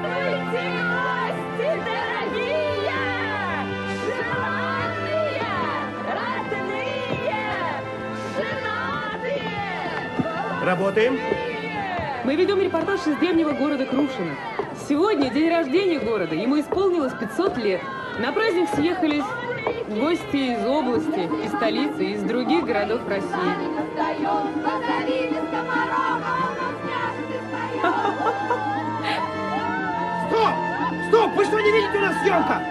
Здравствуйте, гости дорогие! Желанные, родные, женатые! Работаем. Мы ведем репортаж из древнего города Крушино. Сегодня день рождения города. Ему исполнилось 500 лет. На праздник съехались гости из области, из столицы, из других городов России. Стоп! Стоп! Вы что, не видите, у нас съемка?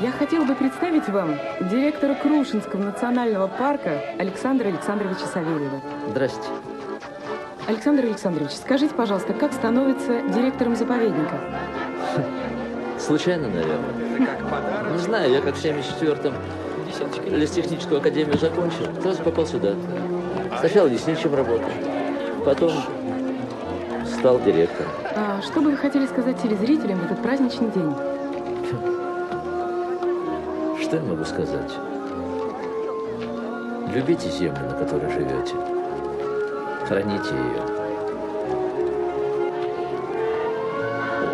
Я хотела бы представить вам директора Крушинского национального парка Александра Александровича Савельева. Здрасте. Александр Александрович, скажите, пожалуйста, как становится директором заповедника? Случайно, наверное. Не знаю, я как в 74-м лестехническую академию закончил, сразу попал сюда. Сначала лесничим работал, потом стал директором. А что бы вы хотели сказать телезрителям в этот праздничный день? Что я могу сказать? Любите землю, на которой живете. Храните ее.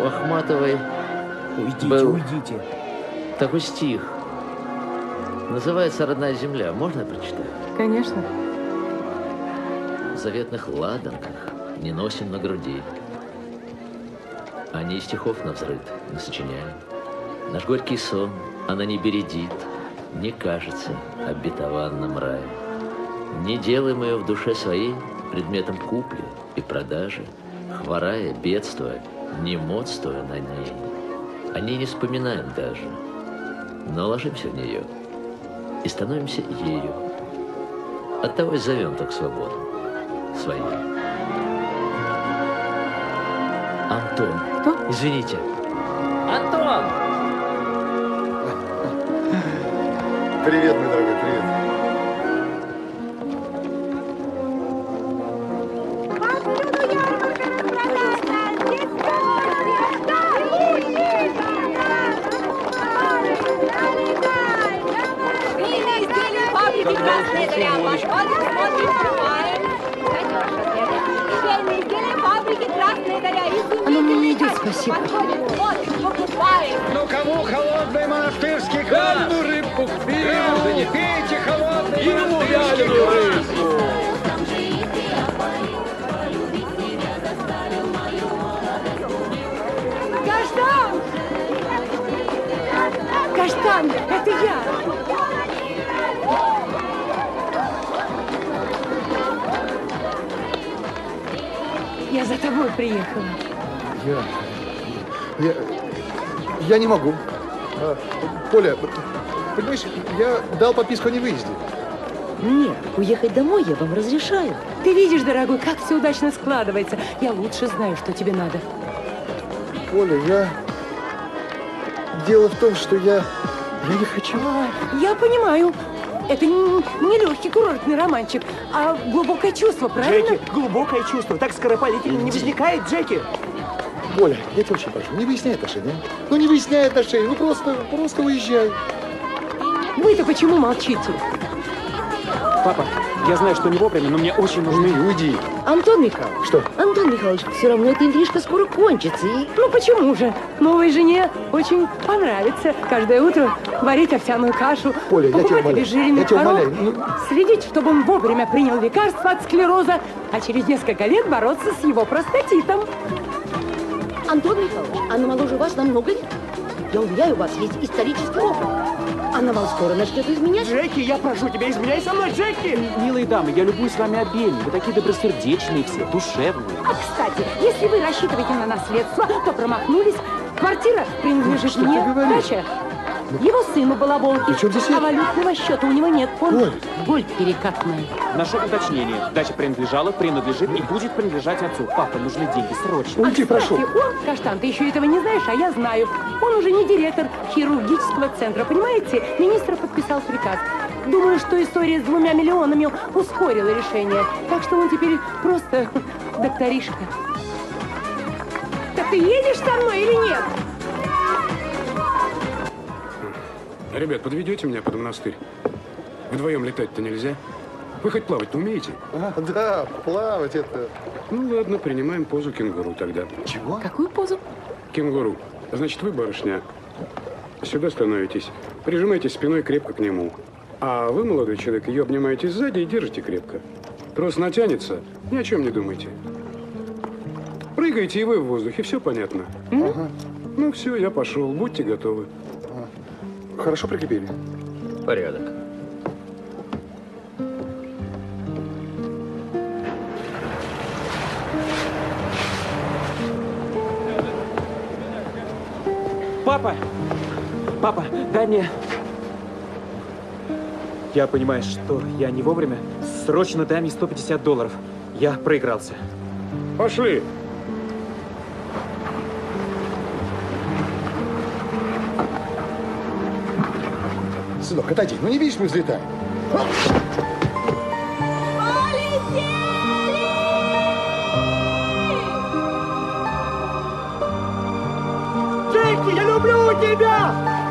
У Ахматовой Уйдите, Был. уйдите. такой стих. Называется «Родная земля». Можно я прочитаю? Конечно. В заветных ладанках не носим на груди. Они и стихов на взрыд не сочиняем. Наш горький сон она не бередит, не кажется обетованным раем. Не делаем ее в душе своей предметом купли и продажи, хворая, бедствуя, не модствуя на ней. О ней не вспоминаем даже, но ложимся в нее и становимся ею. Оттого и зовем так свободу своей. Антон. Кто? Извините. Антон! Привет, мой дорогой, привет. Заря». Оно мне не идет, спасибо. Ну кому холодный монастырский квас? Вяленую рыбку к Граждане, пейте холодный монастырский квас. Каштан! Каштан, это я! Тобой приехала. Я... Я... Я не могу. А, Поля, понимаешь, я дал подписку о невыезде. Нет, уехать домой я вам разрешаю. Ты видишь, дорогой, как все удачно складывается. Я лучше знаю, что тебе надо. Поля, я... Дело в том, что я... Я не хочу. А, я понимаю. Это не, не легкий курортный романчик, а глубокое чувство, правильно? Джеки, глубокое чувство. Так скоропалительно не возникает, Джеки. Поля, я тебя очень прошу, не выясняй отношения. а? Ну, не выясняй отношения, ну просто, просто уезжай. Вы-то почему молчите? Папа, я знаю, что не вовремя, но мне очень нужны... Уйди. Антон Михайлович. Что? Антон Михайлович, все равно эта интрижка скоро кончится. И... Ну почему же? Новой жене очень понравится каждое утро варить овсяную кашу, Поля, я тебя умоляю, я тебя умоляю, ну- следить, чтобы он вовремя принял лекарство от склероза, а через несколько лет бороться с его простатитом. Антон Михайлович, она моложе вас намного лет. Я уверяю, у вас есть исторический опыт. Она вам скоро начнет изменять. Джеки, я прошу тебя, изменяй со мной, Джеки! Милые дамы, я люблюсь с вами обеими. Вы такие добросердечные все, душевные. А, кстати, если вы рассчитываете на наследство, то промахнулись. Квартира принадлежит Что ты мне, говоришь? дача. Его сыну балаболки. При чем здесь а валютного счета у него нет. Он Оль. боль перекатная. Нашу уточнение. Дача принадлежала, принадлежит и будет принадлежать отцу. Папа, нужны деньги срочно. Уйди, прошу. Кстати, он, Каштан, ты еще этого не знаешь, а я знаю. Он уже не директор хирургического центра, понимаете? Министр подписал приказ. Думаю, что история с двумя миллионами ускорила решение. Так что он теперь просто докторишка. Так ты едешь со мной или нет? Ребят, подведете меня под монастырь? Вдвоем летать-то нельзя? Вы хоть плавать-то умеете? А, да, плавать это... Ну ладно, принимаем позу кенгуру тогда. Чего? Какую позу? Кенгуру. Значит, вы, барышня, сюда становитесь. Прижимайте спиной крепко к нему. А вы, молодой человек, ее обнимаете сзади и держите крепко. Трос натянется, ни о чем не думайте. Прыгаете и вы в воздухе, все понятно. Ага. Ну все, я пошел, будьте готовы. Хорошо прикрепили? Порядок. Папа! Папа, дай мне... Я понимаю, что я не вовремя. Срочно дай мне 150 долларов. Я проигрался. Пошли! Сынок, отойди. Ну не видишь, мы взлетаем. Джеки, я люблю тебя!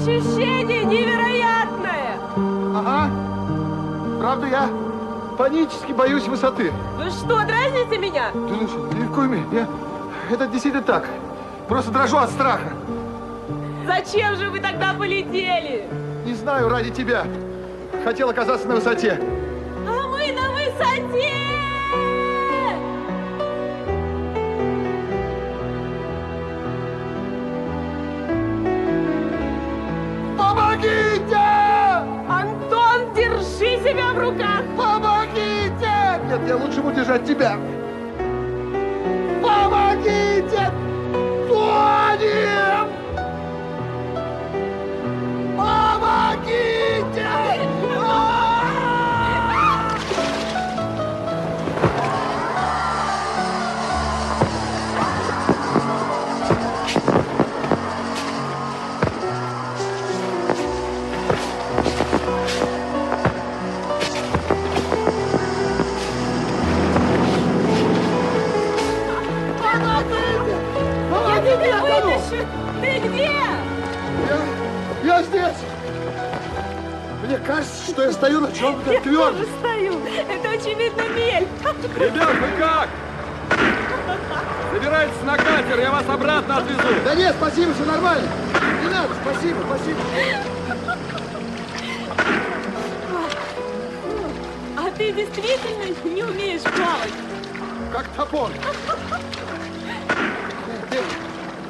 Ощущение невероятное! Ага. Правда, я панически боюсь высоты. Вы что, дразните меня? Да ну что, коем мере. Я... Это действительно так. Просто дрожу от страха. Зачем же вы тогда полетели? Не знаю, ради тебя. Хотел оказаться на высоте. Я лучше буду держать тебя. Я тебя вытащу! Ты где? Я, я здесь! Мне кажется, что я стою на чем-то Я твердом. тоже стою. Это очевидно мель. Ребят, вы как? Забирайтесь на катер, я вас обратно отвезу. Да нет, спасибо, все нормально. Не надо, спасибо, спасибо. А ты действительно не умеешь плавать? Как топор. Ты,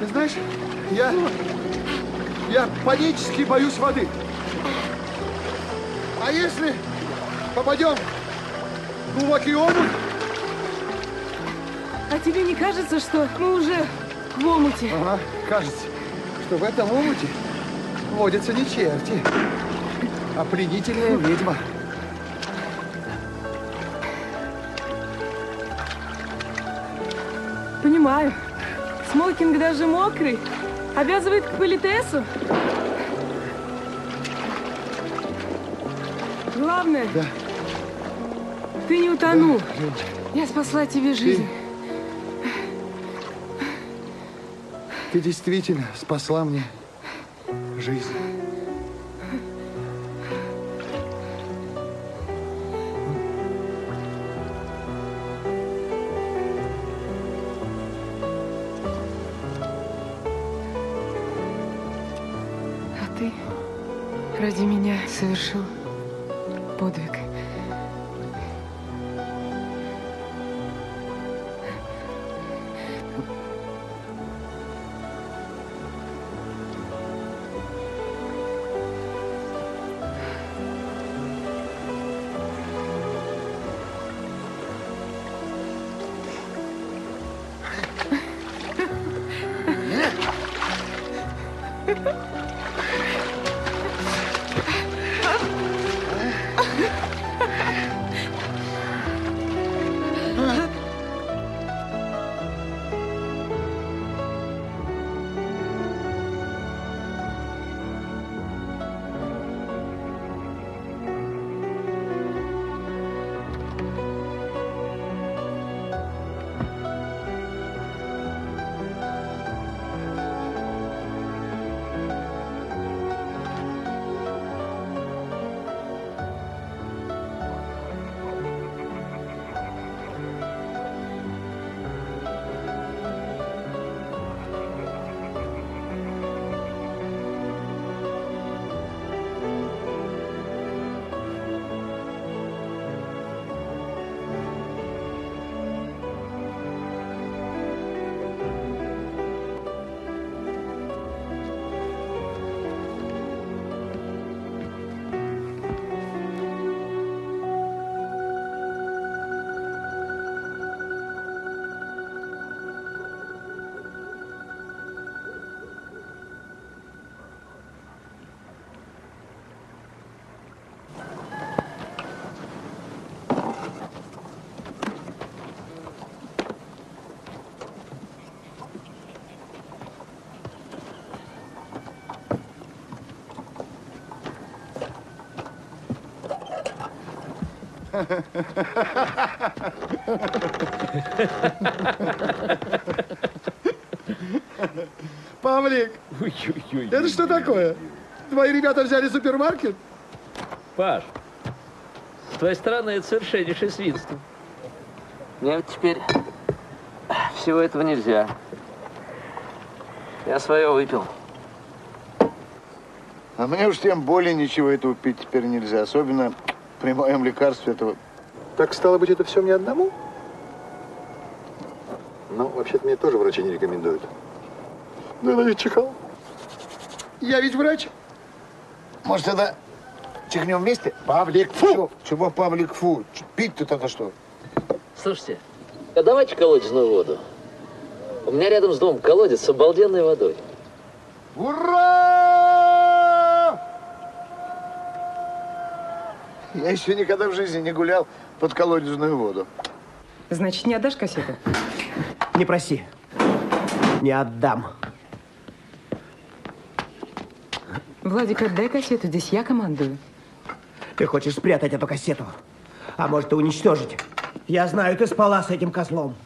ты знаешь, я, я панически боюсь воды. А если попадем в глубокий омут, А тебе не кажется, что мы уже в омуте? ага, кажется, что в этом омуте водятся не черти, а пленительная ведьма. Понимаю. Смокинг даже мокрый. Обязывает к политесу. Главное, Да. ты не утонул. Леночка, Я спасла тебе жизнь. ты действительно спасла мне жизнь. Ради меня совершил подвиг. Павлик, это что такое? Твои ребята взяли супермаркет? Паш, с твоей стороны это совершеннейшее свинство. Мне вот теперь всего этого нельзя. Я свое выпил. А мне уж тем более ничего этого пить теперь нельзя. Особенно при моем лекарстве этого. Так стало быть, это все мне одному? Ну, вообще-то мне тоже врачи не рекомендуют. Ну, я ведь чихал. Я ведь врач. Может, тогда чихнем вместе? Павлик, фу! Чего, чего Павлик, фу? Пить-то тогда что? Слушайте, а давайте колодезную воду. У меня рядом с домом колодец с обалденной водой. Ура! Я еще никогда в жизни не гулял под колодезную воду. Значит, не отдашь кассету? Не проси. Не отдам. Владик, отдай кассету, здесь я командую. Ты хочешь спрятать эту кассету? А может и уничтожить? Я знаю, ты спала с этим козлом.